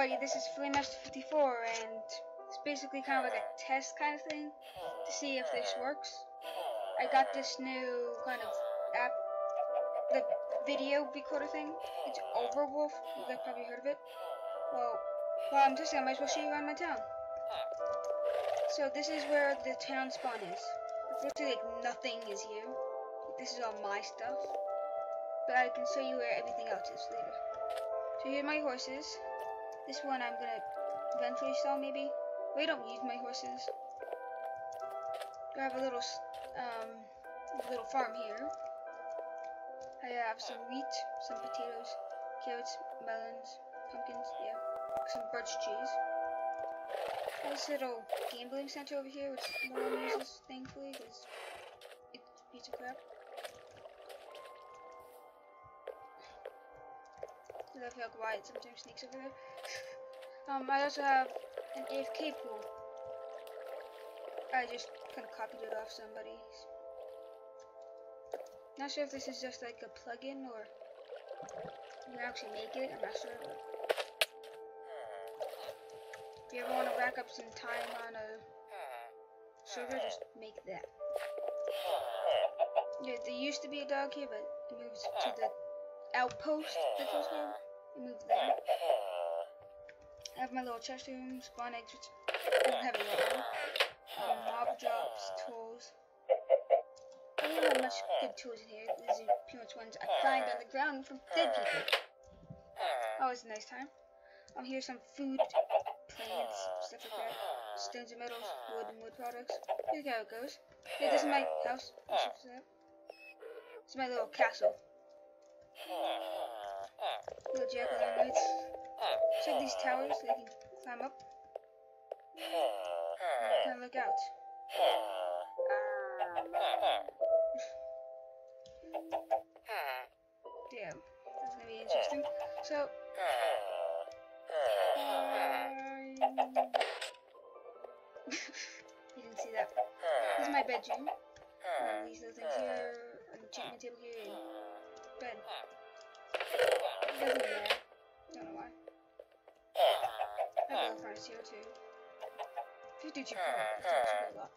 Everybody, this is FlameMaster54 and it's basically kind of like a test kind of thing to see if this works. I got this new kind of app, the video recorder thing. It's Overwolf, you guys probably heard of it. Well, while I'm testing, I might as well show you around my town. So this is where the town spawn is. Literally like nothing is here. This is all my stuff. But I can show you where everything else is later. So here are my horses. This one I'm gonna eventually sell maybe. We don't use my horses. I have a little um little farm here. I have some wheat, some potatoes, carrots, melons, pumpkins, yeah, some birch trees. This little gambling center over here, which no one uses, thankfully, because it's piece of crap. I feel like Wyatt sometimes sneaks over there. Um, I also have an AFK pool. I just kind of copied it off somebody. Not sure if this is just like a plugin or you can actually make it. I'm not sure. If you ever want to rack up some time on a server, just make that. Yeah, there used to be a dog here, but it moves to the outpost that's also move there. I have my little chest room, spawn eggs, which I don't have a lot of. Um, mob drops, tools. I don't have much good tools in here. These are pretty much ones I find on the ground from dead people. Oh, it's a nice time. Um, here's some food, plants, stuff like that. Stones and metals, wood and wood products. Here's how it goes. Yeah, this is my house. This is my little castle. Little jack o'. Check these towers so they can climb up. Kind of look out. Damn, that's gonna be interesting. So, you can see that. This is my bedroom. Um, these little things here, an enchantment table here, and bed. It doesn't matter. Don't know why. I a furnace here too. 52 that's actually a lot.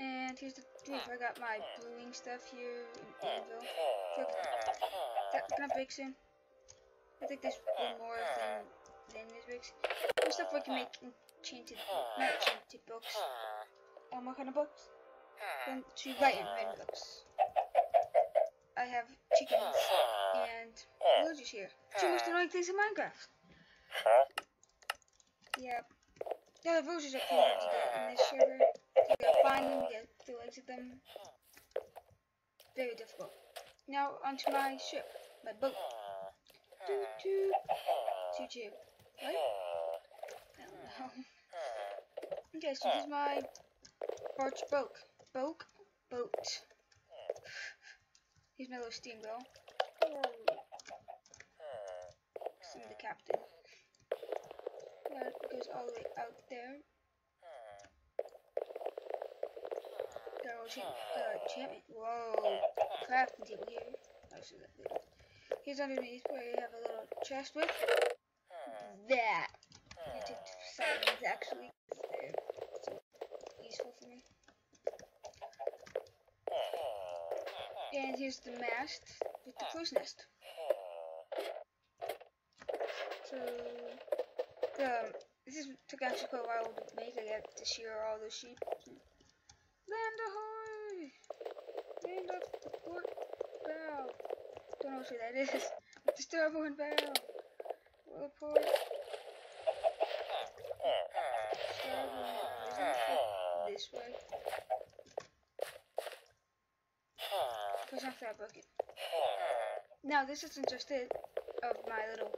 And here's the roof. I got my brewing stuff here in anvil. So that's gonna break soon. I think there's one more than than this breaks. There's stuff we can make enchanted, not enchanted books. Um, what kind of books? Then to write in written books. I have chickens and villagers here. Two most annoying things in Minecraft. Yeah. Yeah, the villagers are pretty hard to get in this server. You gotta find them, get to exit them. Very difficult. Now onto my ship, my boat. Choo choo. Choo choo. What? I don't know. Okay, so this is my barge boat. Boat? Boat. Here's my little steam girl. I'm the captain. It goes all the way out there. Got champ uh, enchantment. Whoa. Crafting table here. Actually, that. Here's underneath where you have a little chest with that. I take signs actually. They're so useful for me. And here's the mast with the crow's nest. So, um, this is, took actually quite a while to make. I got to shear all the sheep. Land ahoy! Land up the port bow. Don't know what that is. The starboard bow. Well, port. Starboard. This way? Push off that bucket. Now, this isn't just it of my little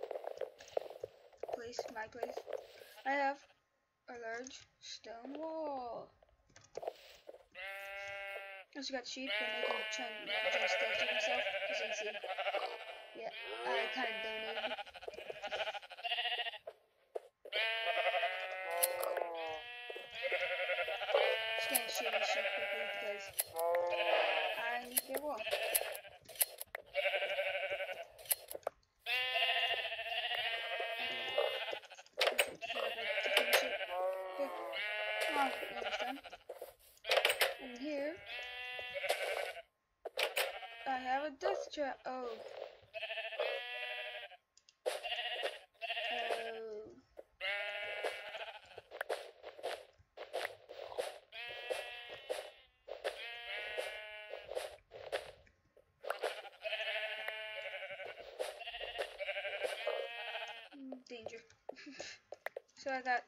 place, my place. I have a large stone wall. Also got sheep and they can try and try to himself, as you can see. Yeah, I kind of donated. Just gonna shoot these sheep quickly because I need their wool. Sure. Oh. Oh. Mm, Danger. so I got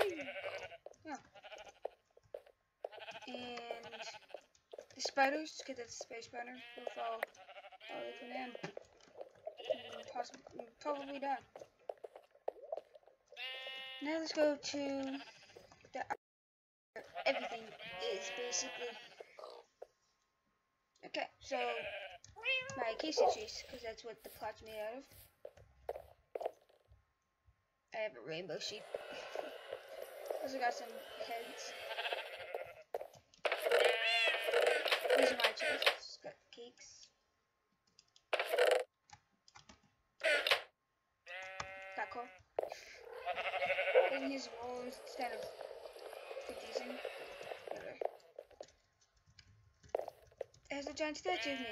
And the spiders, that's a space spider, will fall all the way from. And possibly, probably die. Now let's go to the everything is basically. Okay, so my casey trees, because that's what the plot's made out of. I have a rainbow sheep. Also got some heads. These are my chests. Got cakes. Got coal. And his is kind of confusing. Whatever. Has a giant statue of me.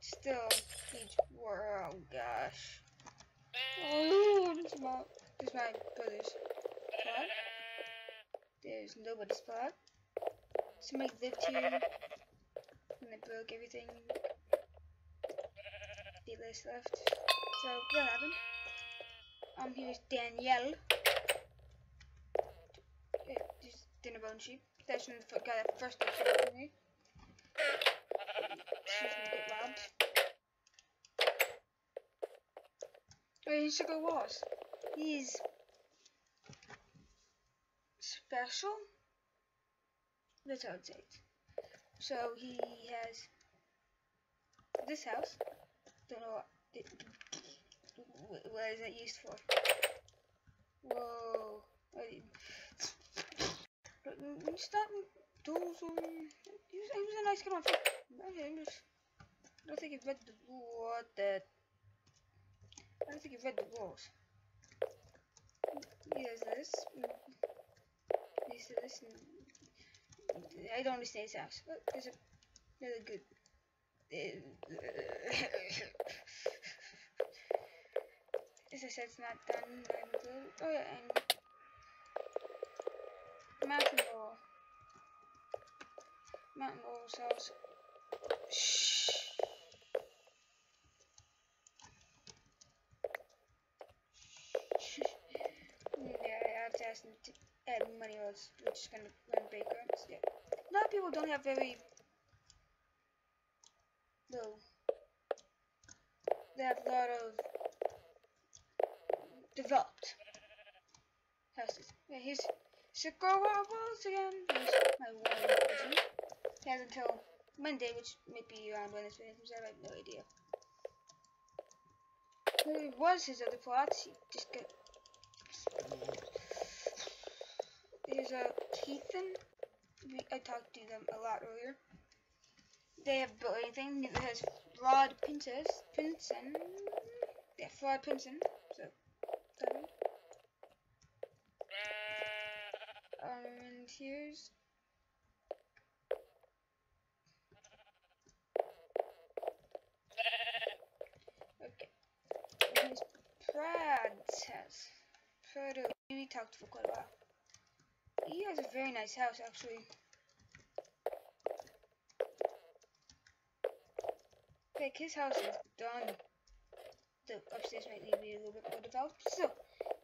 Still huge. Oh gosh. Oh, this is my, this is my brother's. There's nobody's plot. Somebody lived here, and they broke everything. Last left. So, that happened. Um, here's Danielle. Just Dinnerbone sheep. That's when the guy that first got shot me. She's gonna get robbed. Oh, here's Sugar Wars. He's special. That's how it. So he has this house. Don't know what, what is that used for. Whoa! Stop those. Um, he was, he was a nice on film. I don't think he read the what. I don't think he read the rules. He has this. This. And I don't understand his house. But there's a really good. Uh, as I said, it's not done. I'm good. Oh yeah, and mountain ball. Mountain ball's house. Shh. yeah, I have to ask them to or else we're just gonna run bankrupt. Yeah. A lot of people don't have very low. They have a lot of developed houses. Yeah, here's Sakura Balls again. Here's my one version. He has until Monday, which might be around when this video comes out. I have no idea. There was his other plots. He just got. Here's a Keithan. We- I talked to them a lot earlier. They have built anything. Neither has Rod Princess. Pinson. Yeah, Rod Pinson. So, diamond. Um, and here's. Here's Prad's. Prado. We talked for quite a while. He has a very nice house, actually. Like, his house is done. The upstairs might need to be a little bit more developed. So,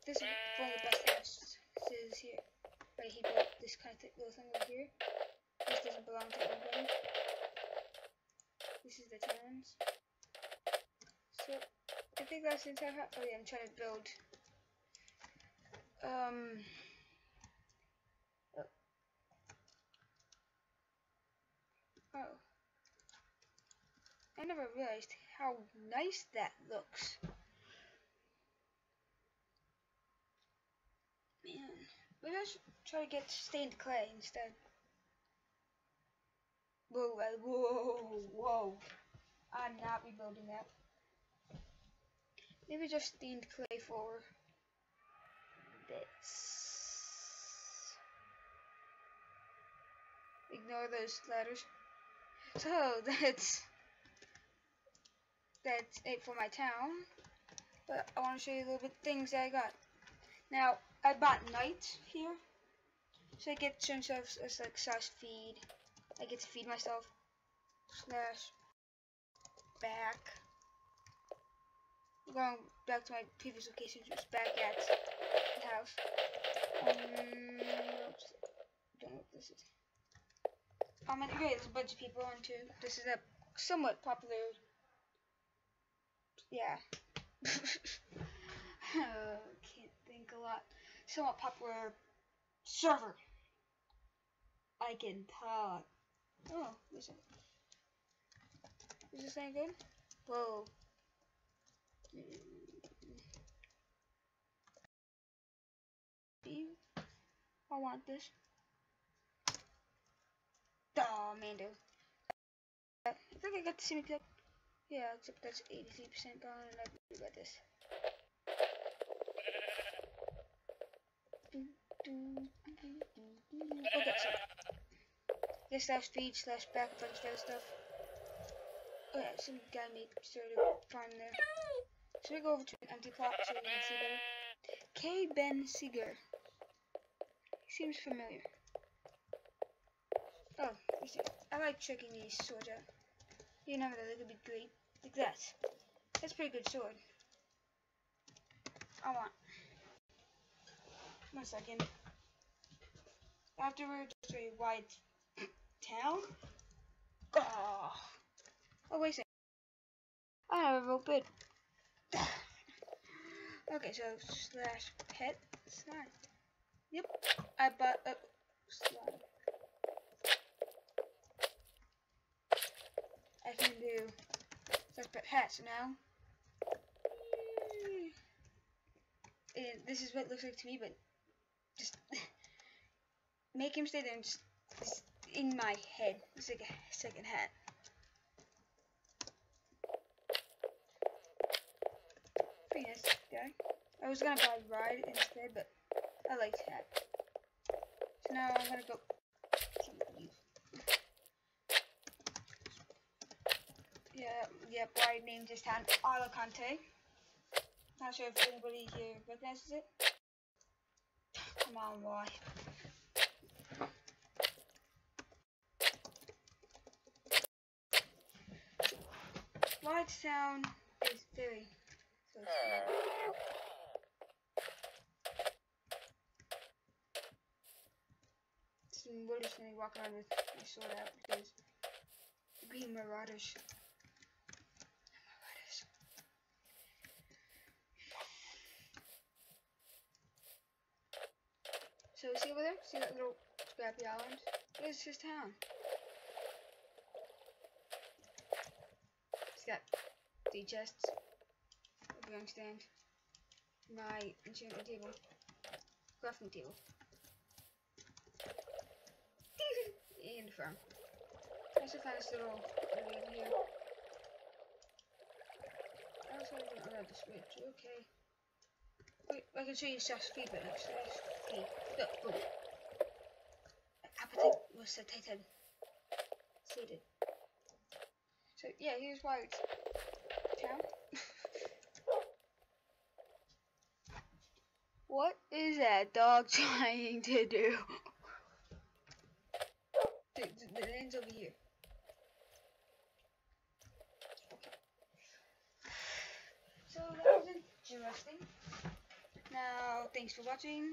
this is one of the best houses here. Right, he built this kind of th little thing right here. This doesn't belong to anybody. This is the town's. So, I think that's the entire house. Oh yeah, I'm trying to build. Um. Oh. I never realized how nice that looks. Man, maybe I should try to get stained clay instead. Whoa, whoa, whoa. I'm not rebuilding that. Maybe just stained clay for this. Ignore those letters. So that's that's it for my town. But I want to show you a little bit things that I got. Now I bought night here, so I get some stuff as like slash feed. I get to feed myself slash back. Going back to my previous location, which back at the house. Um, don't know what this is. Okay, there's a bunch of people on too. This is a somewhat popular. Yeah. uh, can't think a lot. Somewhat popular server. I can talk. Oh, listen. Is this any good? Whoa. I want this. Man, dude. I think I got the same exact. Yeah, except that's 83% gone, and I got this. Okay. This slash feed slash back bunch of stuff. Oh yeah, some guy made started farm there. So we go over to an empty plot so we can see better. K. Ben Seeger. Seems familiar. Oh, I like checking these swords out. You know, they could be great. Like that. That's a pretty good sword. I want. One second. I'll show you why it's town. Oh, oh wait a second. I have a rope bit. okay, so slash pet slime. Yep, I bought a slime. Do slash hats now. And this is what it looks like to me, but just make him stay there just, just in my head. It's like a second hat. Pretty nice guy. I was gonna buy ride instead, but I liked hat. So now I'm gonna go. Yeah, yep, ride named this town Alicante. Not sure if anybody here recognizes it. Come on, why? Large sound is very so slow. So we're just gonna walk around with my sword out because marauders. Marauders. So see over there? See that little scrappy island? This is his town. He's got three chests, a young stand, my enchantment table, crafting table, and farm. I also found this little area here. I also didn't know the switch. Okay. Wait, I can show you feed, but next Seth's Appetite was satiated. Seated. So yeah, here's why it's town. what is that dog trying to do? the, the, the over here. So that was interesting. Now, thanks for watching.